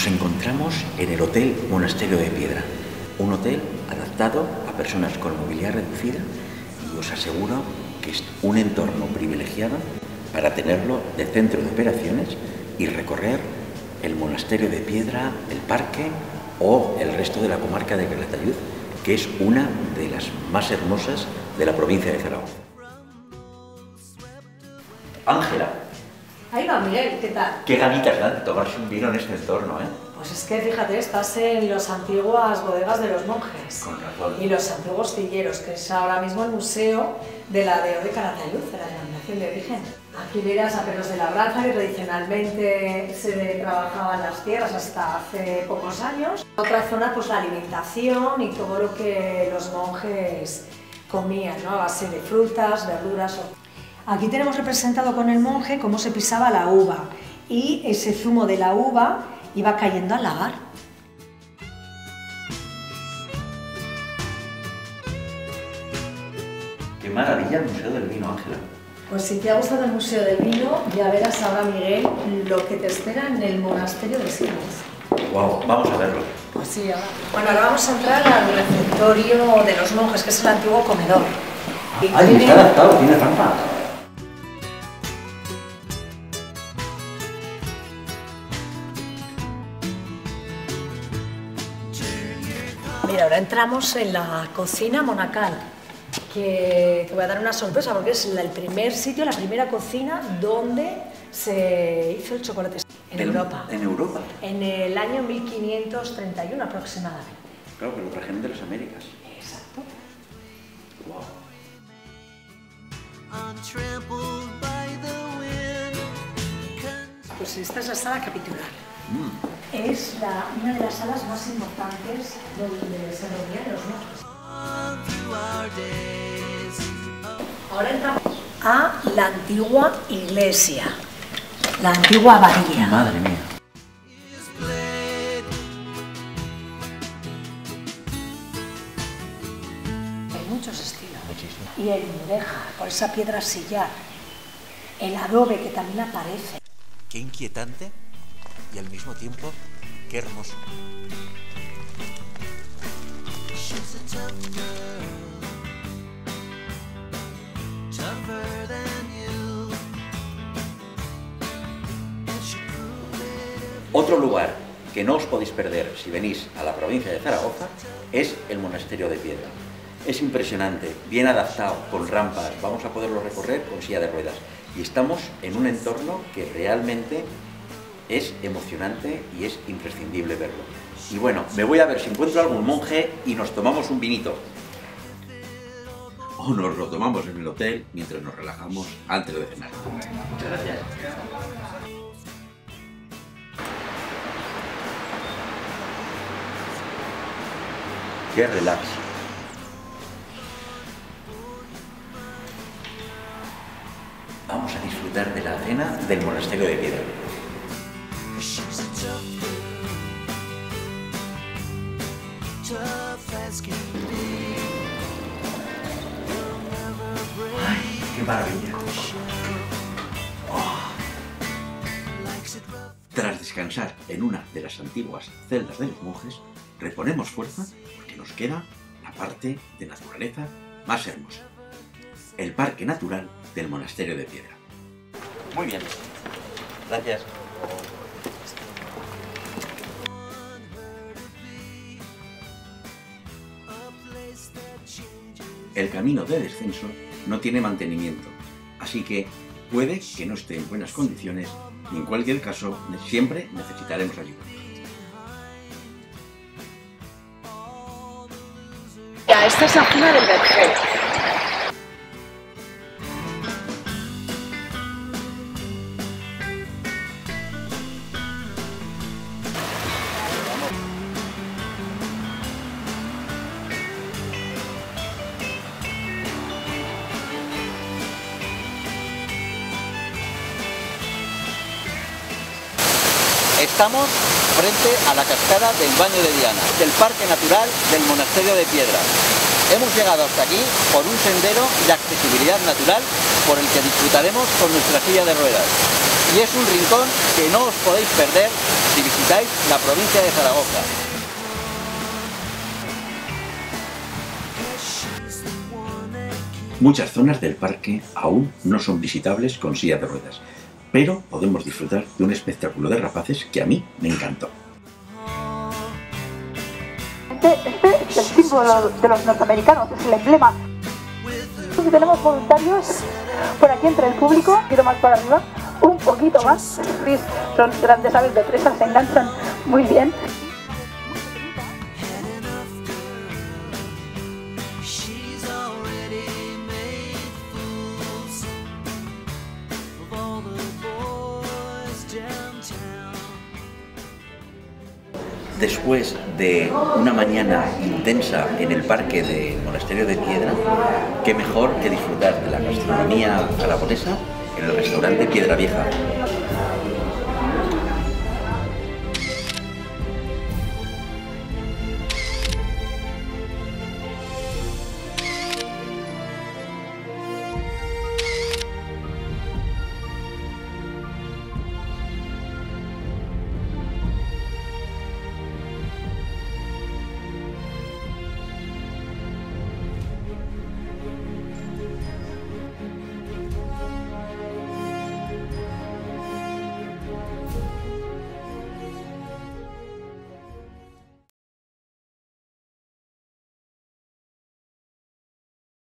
Nos encontramos en el Hotel Monasterio de Piedra, un hotel adaptado a personas con movilidad reducida y os aseguro que es un entorno privilegiado para tenerlo de centro de operaciones y recorrer el Monasterio de Piedra, el parque o el resto de la comarca de Calatayud, que es una de las más hermosas de la provincia de Zaragoza. Ángela, Ahí va, Miguel, ¿qué tal? qué ganitas dan de tomarse un vino en este entorno, ¿eh? Pues es que fíjate, estás en las antiguas bodegas de los monjes. Con razón. Y los antiguos cilleros, que es ahora mismo el museo de la DEO de Calatayud, de la denominación de origen. Aquí verás a pelos de labranza, que tradicionalmente se trabajaban las tierras hasta hace pocos años. Otra zona, pues la alimentación y todo lo que los monjes comían, ¿no? A base de frutas, verduras. o- Aquí tenemos representado con el monje cómo se pisaba la uva y ese zumo de la uva iba cayendo al lagar. Qué maravilla el Museo del Vino, Ángela. Pues si te ha gustado el Museo del Vino, ya verás ahora, Miguel, lo que te espera en el Monasterio de Siemens. Wow, vamos a verlo. Pues sí, ahora. Bueno, ahora vamos a entrar al refectorio de los monjes, que es el antiguo comedor. Y Ay, tiene- está adaptado, tiene rampa. Mira, ahora entramos en la cocina monacal, que te voy a dar una sorpresa porque es el primer sitio, la primera cocina donde se hizo el chocolate en Europa. En Europa. En el año 1531 aproximadamente. Claro, que lo trajeron de las Américas. Exacto. Wow. Pues esta es la sala capitular. Mm. Es la- una de las salas más importantes donde se reunían los monjes. Ahora entramos a la antigua iglesia, la antigua abadía. Madre mía. Hay muchos estilos. Y el mureja, por esa piedra sillar. El adobe que también aparece. Qué inquietante y al mismo tiempo qué hermoso. Otro lugar que no os podéis perder si venís a la provincia de Zaragoza es el Monasterio de Piedra. Es impresionante, bien adaptado, con rampas, vamos a poderlo recorrer con silla de ruedas. Y estamos en un entorno que realmente es emocionante y es imprescindible verlo. Y bueno, me voy a ver si encuentro algún monje y nos tomamos un vinito. O nos lo tomamos en el hotel mientras nos relajamos antes de cenar. Muchas gracias. Qué relax. Vamos a disfrutar de la cena del monasterio de Piedra. Qué maravilla! Rough. Tras descansar en una de las antiguas celdas de los monjes, reponemos fuerza porque nos queda la parte de naturaleza más hermosa. El Parque Natural del Monasterio de Piedra. Muy bien. Gracias. El camino de descenso no tiene mantenimiento, así que puede que no esté en buenas condiciones y en cualquier caso siempre necesitaremos ayuda. Ya, esta es la zona. Estamos frente a la cascada del Baño de Diana, del Parque Natural del Monasterio de Piedra. Hemos llegado hasta aquí por un sendero de accesibilidad natural por el que disfrutaremos con nuestra silla de ruedas. Y es un rincón que no os podéis perder si visitáis visitáis la provincia de Zaragoza. Muchas zonas del parque aún no son visitables con silla de ruedas, pero podemos disfrutar de un espectáculo de rapaces que a mí me encantó. Este, este es el símbolo de los norteamericanos, es el emblema. Tenemos voluntarios por aquí entre el público, poquito más para arriba, un poquito más. Son grandes aves de presa, se enganchan muy bien. Después de una mañana intensa en el parque de Monasterio de Piedra, qué mejor que disfrutar de la gastronomía aragonesa en el restaurante Piedra Vieja.